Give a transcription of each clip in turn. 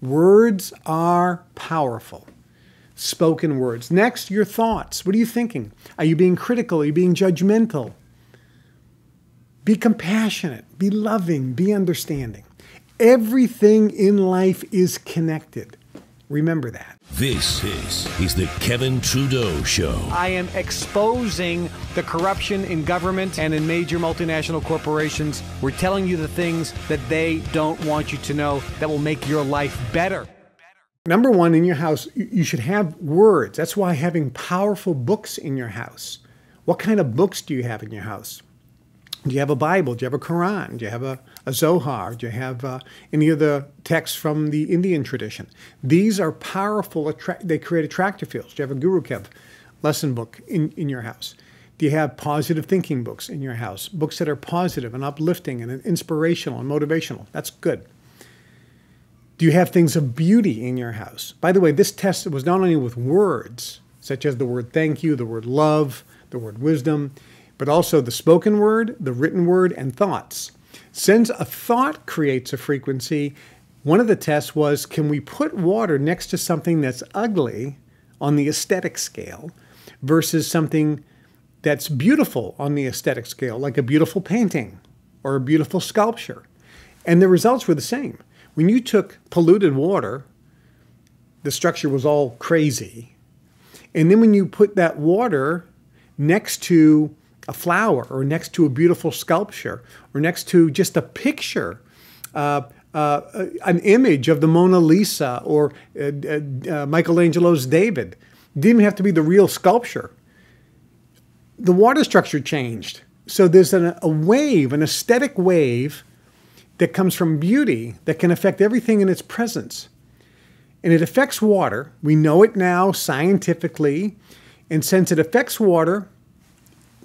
Words are powerful. Spoken words. Next, your thoughts. What are you thinking? Are you being critical? Are you being judgmental? Be compassionate, be loving, be understanding. Everything in life is connected. Remember that. This, this is the Kevin Trudeau Show. I am exposing the corruption in government and in major multinational corporations. We're telling you the things that they don't want you to know that will make your life better. Number one, in your house, you should have words. That's why having powerful books in your house. What kind of books do you have in your house? Do you have a Bible? Do you have a Quran? Do you have a, a Zohar? Do you have uh, any of the texts from the Indian tradition? These are powerful, they create attractive fields. Do you have a Guru Kev lesson book in, in your house? Do you have positive thinking books in your house? Books that are positive and uplifting and inspirational and motivational. That's good. Do you have things of beauty in your house? By the way, this test was not only with words, such as the word thank you, the word love, the word wisdom but also the spoken word, the written word, and thoughts. Since a thought creates a frequency, one of the tests was can we put water next to something that's ugly on the aesthetic scale versus something that's beautiful on the aesthetic scale, like a beautiful painting or a beautiful sculpture? And the results were the same. When you took polluted water, the structure was all crazy. And then when you put that water next to a flower or next to a beautiful sculpture or next to just a picture, uh, uh, an image of the Mona Lisa or uh, uh, Michelangelo's David. It didn't have to be the real sculpture. The water structure changed. So there's an, a wave, an aesthetic wave that comes from beauty that can affect everything in its presence. And it affects water. We know it now scientifically. And since it affects water,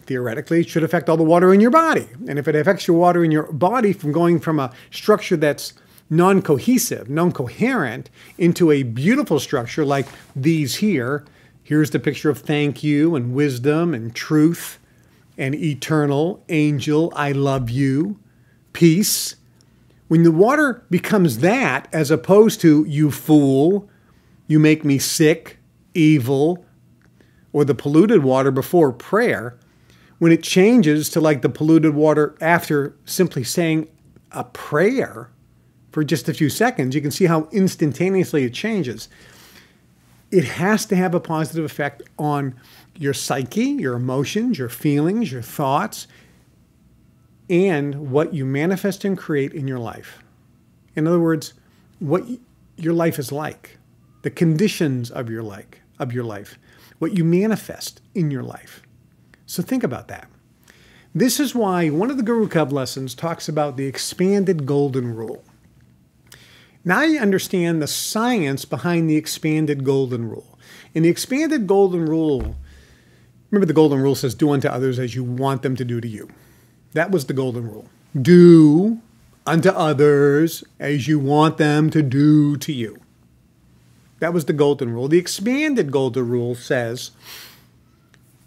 theoretically, it should affect all the water in your body. And if it affects your water in your body from going from a structure that's non cohesive, non coherent, into a beautiful structure like these here, here's the picture of thank you and wisdom and truth and eternal, angel, I love you, peace. When the water becomes that, as opposed to you fool, you make me sick, evil, or the polluted water before prayer, when it changes to like the polluted water after simply saying a prayer for just a few seconds, you can see how instantaneously it changes. It has to have a positive effect on your psyche, your emotions, your feelings, your thoughts, and what you manifest and create in your life. In other words, what your life is like, the conditions of your like of your life, what you manifest in your life. So think about that. This is why one of the Guru Kev lessons talks about the expanded golden rule. Now you understand the science behind the expanded golden rule. In the expanded golden rule, remember the golden rule says, do unto others as you want them to do to you. That was the golden rule. Do unto others as you want them to do to you. That was the golden rule. The expanded golden rule says,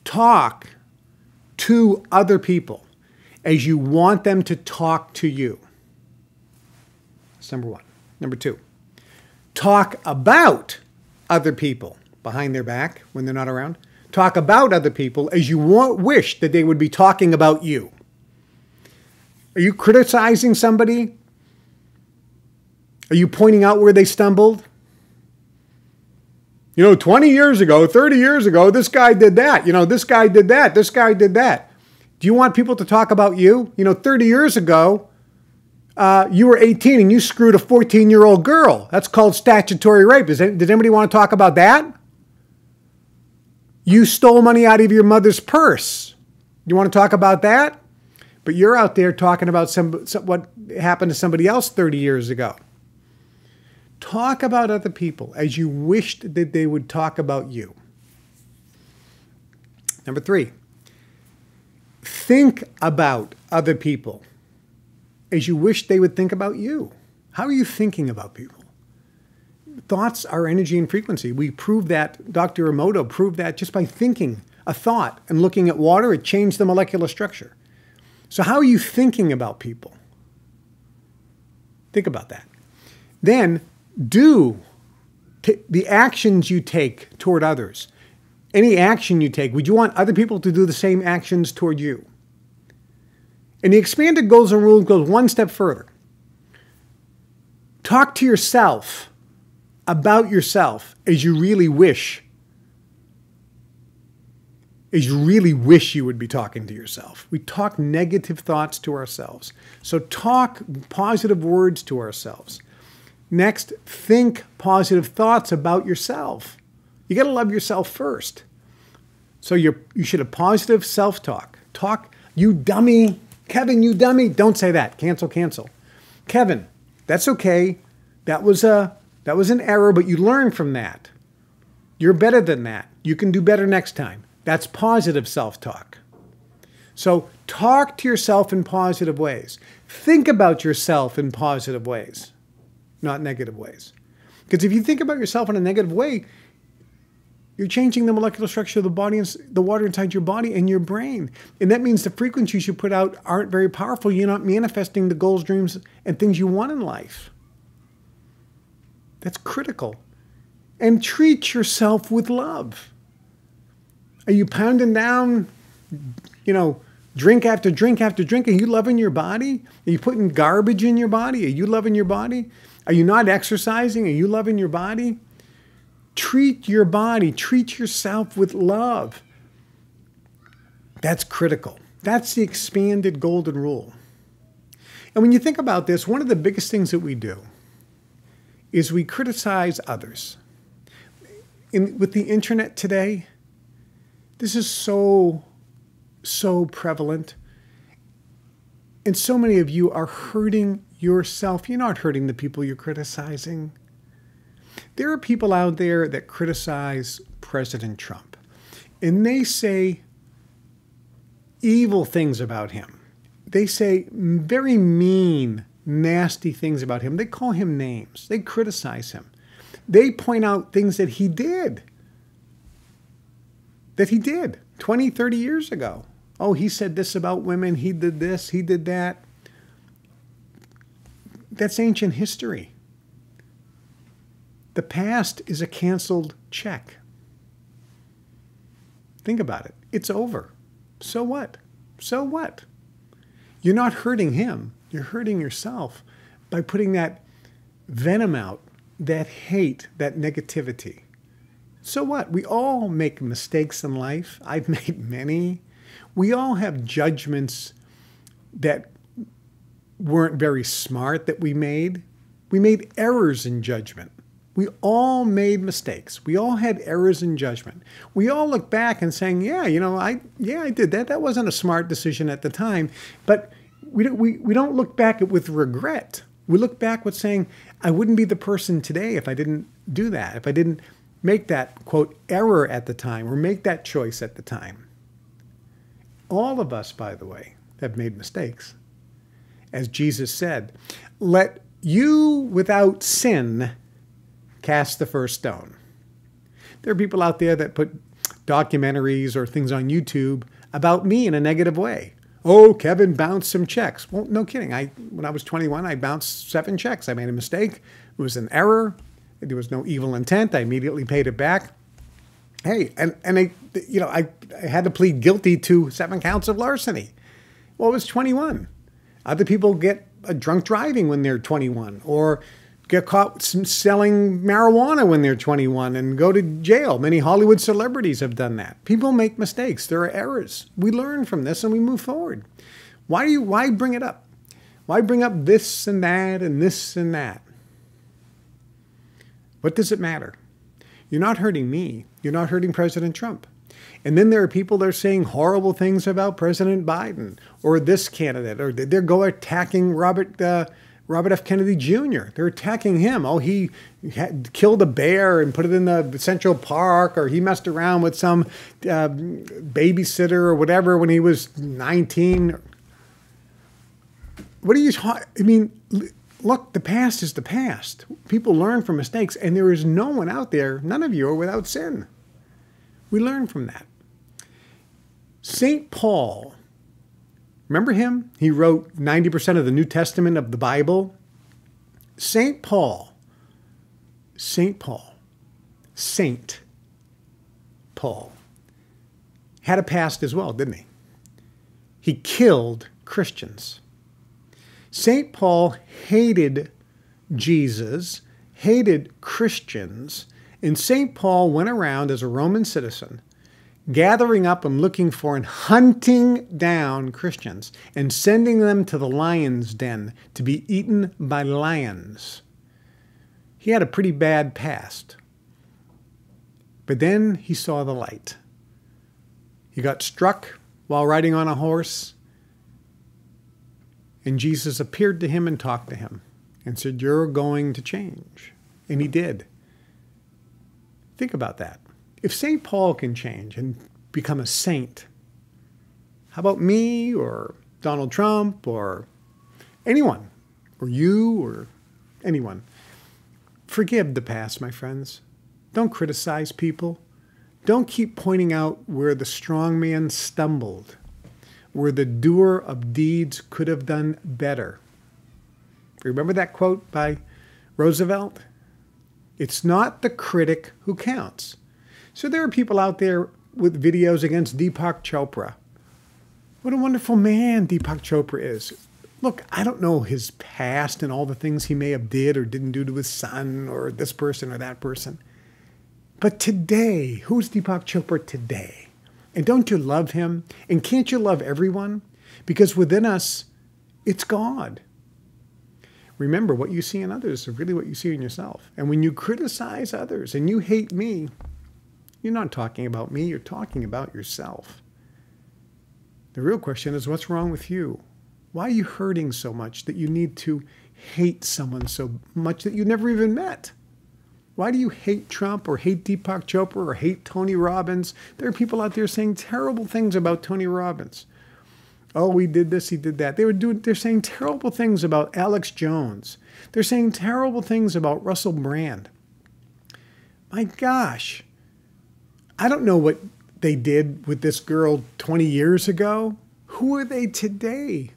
talk to other people as you want them to talk to you. That's number one. Number two, talk about other people behind their back when they're not around. Talk about other people as you want, wish that they would be talking about you. Are you criticizing somebody? Are you pointing out where they stumbled? You know, 20 years ago, 30 years ago, this guy did that. You know, this guy did that. This guy did that. Do you want people to talk about you? You know, 30 years ago, uh, you were 18 and you screwed a 14 year old girl. That's called statutory rape. Does, it, does anybody want to talk about that? You stole money out of your mother's purse. You want to talk about that? But you're out there talking about some, some what happened to somebody else 30 years ago. Talk about other people as you wished that they would talk about you. Number three, think about other people as you wish they would think about you. How are you thinking about people? Thoughts are energy and frequency. We proved that, Dr. Emoto proved that just by thinking a thought and looking at water, it changed the molecular structure. So, how are you thinking about people? Think about that. Then do the actions you take toward others, any action you take, would you want other people to do the same actions toward you? And the expanded goals and rules goes one step further. Talk to yourself about yourself as you really wish as you really wish you would be talking to yourself. We talk negative thoughts to ourselves. So talk positive words to ourselves. Next, think positive thoughts about yourself. You got to love yourself first. So you you should have positive self-talk. Talk, you dummy. Kevin, you dummy. Don't say that. Cancel, cancel. Kevin, that's okay. That was a that was an error, but you learn from that. You're better than that. You can do better next time. That's positive self-talk. So talk to yourself in positive ways. Think about yourself in positive ways not negative ways. Because if you think about yourself in a negative way, you're changing the molecular structure of the body and the water inside your body and your brain. And that means the frequencies you put out aren't very powerful. You're not manifesting the goals, dreams, and things you want in life. That's critical. And treat yourself with love. Are you pounding down, you know, drink after drink after drink? Are you loving your body? Are you putting garbage in your body? Are you loving your body? Are you not exercising? Are you loving your body? Treat your body, treat yourself with love. That's critical. That's the expanded golden rule. And when you think about this, one of the biggest things that we do is we criticize others. In, with the internet today, this is so, so prevalent. And so many of you are hurting yourself. You're not hurting the people you're criticizing. There are people out there that criticize President Trump, and they say evil things about him. They say very mean, nasty things about him. They call him names, they criticize him. They point out things that he did. That he did 20, 30 years ago. Oh, he said this about women, he did this, he did that. That's ancient history. The past is a canceled check. Think about it. It's over. So what? So what? You're not hurting him, you're hurting yourself by putting that venom out, that hate, that negativity. So what? We all make mistakes in life. I've made many. We all have judgments that weren't very smart that we made. We made errors in judgment. We all made mistakes. We all had errors in judgment. We all look back and saying, "Yeah, you know, I yeah, I did that. That wasn't a smart decision at the time." But we don't, we, we don't look back with regret. We look back with saying, "I wouldn't be the person today if I didn't do that. If I didn't make that quote error at the time or make that choice at the time." All of us, by the way, have made mistakes as Jesus said, Let you without sin cast the first stone. There are people out there that put documentaries or things on YouTube about me in a negative way. Oh, Kevin bounced some checks. Well, no kidding. I when I was 21, I bounced seven checks. I made a mistake. It was an error. There was no evil intent. I immediately paid it back. Hey, and and I, you know, I, I had to plead guilty to seven counts of larceny. Well, it was 21. Other people get a drunk driving when they're 21 or get caught selling marijuana when they're 21 and go to jail. Many Hollywood celebrities have done that. People make mistakes. There are errors. We learn from this and we move forward. Why do you why bring it up? Why bring up this and that and this and that? What does it matter? You're not hurting me. You're not hurting President Trump. And then there are people that are saying horrible things about President Biden or this candidate, or they're go attacking Robert uh, Robert F. Kennedy Jr. They're attacking him. Oh, he had killed a bear and put it in the Central Park, or he messed around with some uh, babysitter or whatever when he was 19. What are you? I mean, look, the past is the past. People learn from mistakes, and there is no one out there. None of you are without sin. We learn from that. St. Paul, remember him? He wrote 90% of the New Testament of the Bible. St. Paul St. Paul, Saint Paul, had a past as well, didn't he? He killed Christians. St. Paul hated Jesus, hated Christians, and St. Paul went around as a Roman citizen gathering up and looking for and hunting down Christians and sending them to the lion's den to be eaten by lions. He had a pretty bad past. But then he saw the light. He got struck while riding on a horse, and Jesus appeared to him and talked to him and said, You're going to change. And he did. Think about that. If St. Paul can change and become a saint, how about me or Donald Trump or anyone or you or anyone? Forgive the past, my friends. Don't criticize people. Don't keep pointing out where the strong man stumbled, where the doer of deeds could have done better. Remember that quote by Roosevelt? It's not the critic who counts. So there are people out there with videos against Deepak Chopra. What a wonderful man Deepak Chopra is. Look, I don't know his past and all the things he may have did or didn't do to his son or this person or that person. But today, who's Deepak Chopra today? And don't you love him? And can't you love everyone? Because within us, it's God. Remember, what you see in others is really what you see in yourself. And when you criticize others and you hate me, you're not talking about me, you're talking about yourself. The real question is what's wrong with you? Why are you hurting so much that you need to hate someone so much that you never even met? Why do you hate Trump or hate Deepak Chopra or hate Tony Robbins? There are people out there saying terrible things about Tony Robbins oh, he did this, he did that. They were doing, they're saying terrible things about Alex Jones. They're saying terrible things about Russell Brand. My gosh, I don't know what they did with this girl 20 years ago. Who are they today?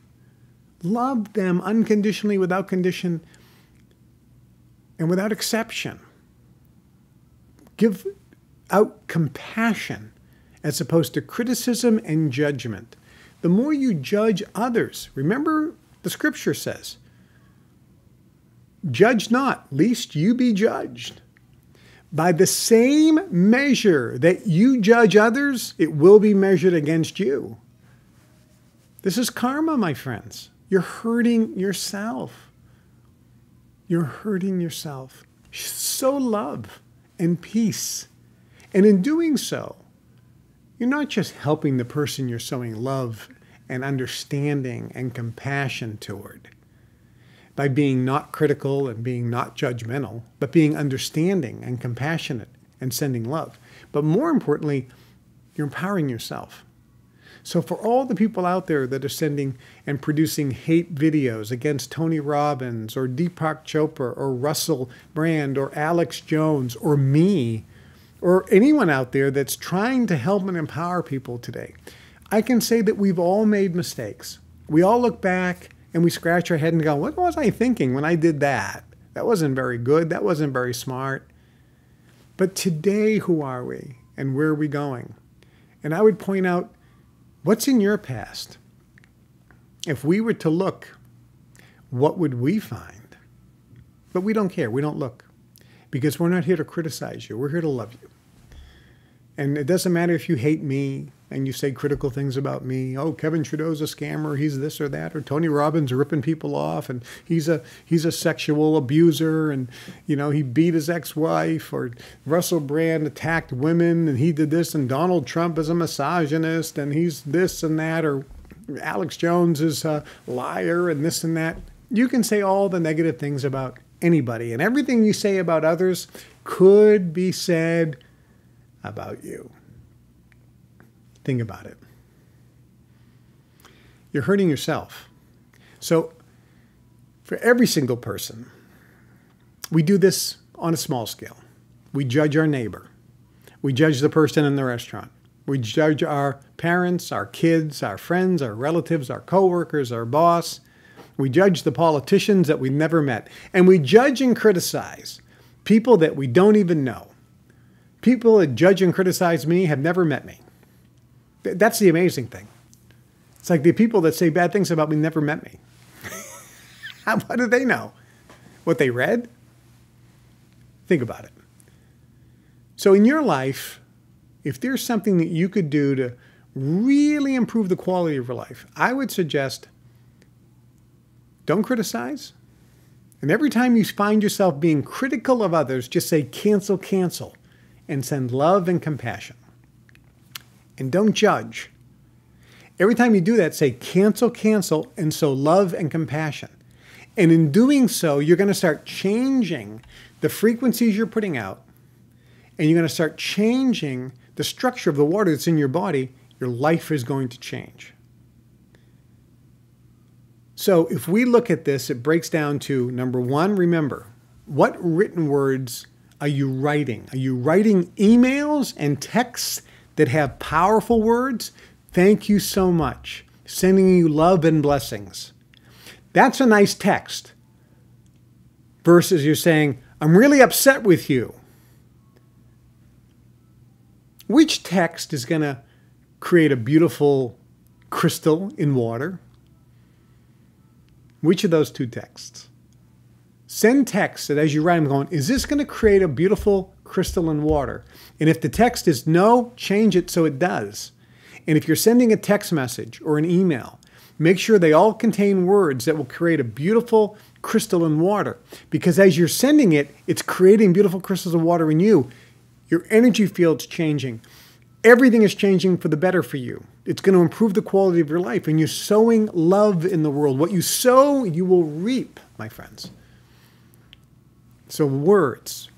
Love them unconditionally, without condition, and without exception. Give out compassion as opposed to criticism and judgment the more you judge others. Remember, the scripture says, Judge not, lest you be judged. By the same measure that you judge others, it will be measured against you. This is karma, my friends. You're hurting yourself. You're hurting yourself. So love and peace. And in doing so, you're not just helping the person you're sowing love and understanding and compassion toward by being not critical and being not judgmental, but being understanding and compassionate and sending love. But more importantly, you're empowering yourself. So, for all the people out there that are sending and producing hate videos against Tony Robbins or Deepak Chopra or Russell Brand or Alex Jones or me, or anyone out there that's trying to help and empower people today, I can say that we've all made mistakes. We all look back and we scratch our head and go, What was I thinking when I did that? That wasn't very good. That wasn't very smart. But today, who are we and where are we going? And I would point out what's in your past. If we were to look, what would we find? But we don't care. We don't look because we're not here to criticize you. We're here to love you. And it doesn't matter if you hate me and you say critical things about me. Oh, Kevin Trudeau's a scammer. He's this or that. Or Tony Robbins ripping people off, and he's a he's a sexual abuser, and you know he beat his ex-wife. Or Russell Brand attacked women, and he did this. And Donald Trump is a misogynist, and he's this and that. Or Alex Jones is a liar, and this and that. You can say all the negative things about anybody, and everything you say about others could be said about you. Think about it. You're hurting yourself. So, for every single person, we do this on a small scale. We judge our neighbor. We judge the person in the restaurant. We judge our parents, our kids, our friends, our relatives, our coworkers, our boss. We judge the politicians that we never met. And we judge and criticize people that we don't even know. People that judge and criticize me have never met me. That's the amazing thing. It's like the people that say bad things about me never met me. How, do they know? What they read? Think about it. So, in your life, if there's something that you could do to really improve the quality of your life, I would suggest don't criticize. And every time you find yourself being critical of others, just say cancel, cancel, and send love and compassion. And don't judge. Every time you do that, say cancel, cancel, and so love and compassion. And in doing so, you're going to start changing the frequencies you're putting out, and you're going to start changing the structure of the water that's in your body. Your life is going to change. So if we look at this, it breaks down to number one, remember, what written words are you writing? Are you writing emails and texts that have powerful words? Thank you so much. Sending you love and blessings. That's a nice text. Versus you're saying, I'm really upset with you. Which text is going to create a beautiful crystal in water? Which of those two texts? Send text that as you write them going, is this going to create a beautiful crystalline water? And if the text is no, change it so it does. And if you're sending a text message or an email, make sure they all contain words that will create a beautiful crystalline water. Because as you're sending it, it's creating beautiful crystals of water in you. Your energy field's changing. Everything is changing for the better for you. It's going to improve the quality of your life. And you're sowing love in the world. What you sow, you will reap, my friends. So, words,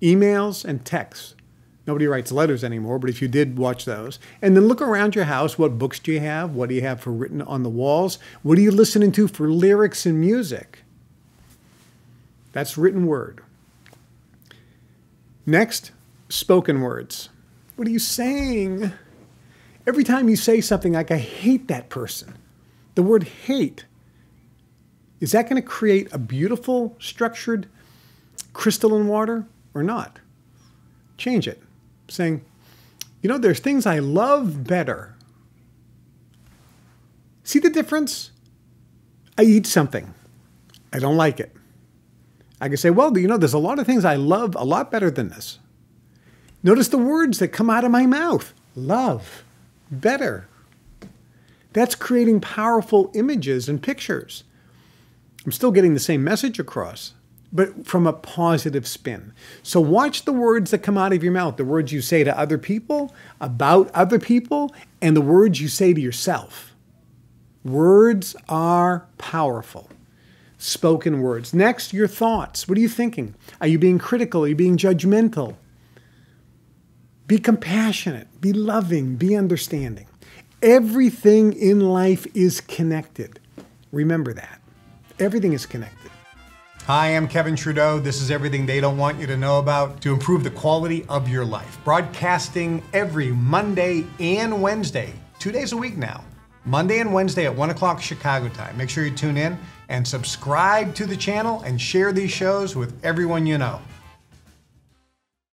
emails, and texts. Nobody writes letters anymore, but if you did, watch those. And then look around your house. What books do you have? What do you have for written on the walls? What are you listening to for lyrics and music? That's written word. Next, spoken words. What are you saying? Every time you say something like, I hate that person, the word hate, is that going to create a beautiful, structured crystalline water or not? Change it. Saying, you know, there's things I love better. See the difference? I eat something. I don't like it. I can say, well, you know, there's a lot of things I love a lot better than this. Notice the words that come out of my mouth love, better. That's creating powerful images and pictures. I'm still getting the same message across, but from a positive spin. So watch the words that come out of your mouth, the words you say to other people, about other people, and the words you say to yourself. Words are powerful. Spoken words. Next, your thoughts. What are you thinking? Are you being critical? Are you being judgmental? Be compassionate, be loving, be understanding. Everything in life is connected. Remember that. Everything is connected. Hi, I'm Kevin Trudeau. This is everything they don't want you to know about to improve the quality of your life. Broadcasting every Monday and Wednesday, two days a week now. Monday and Wednesday at 1 o'clock Chicago time. Make sure you tune in and subscribe to the channel and share these shows with everyone you know.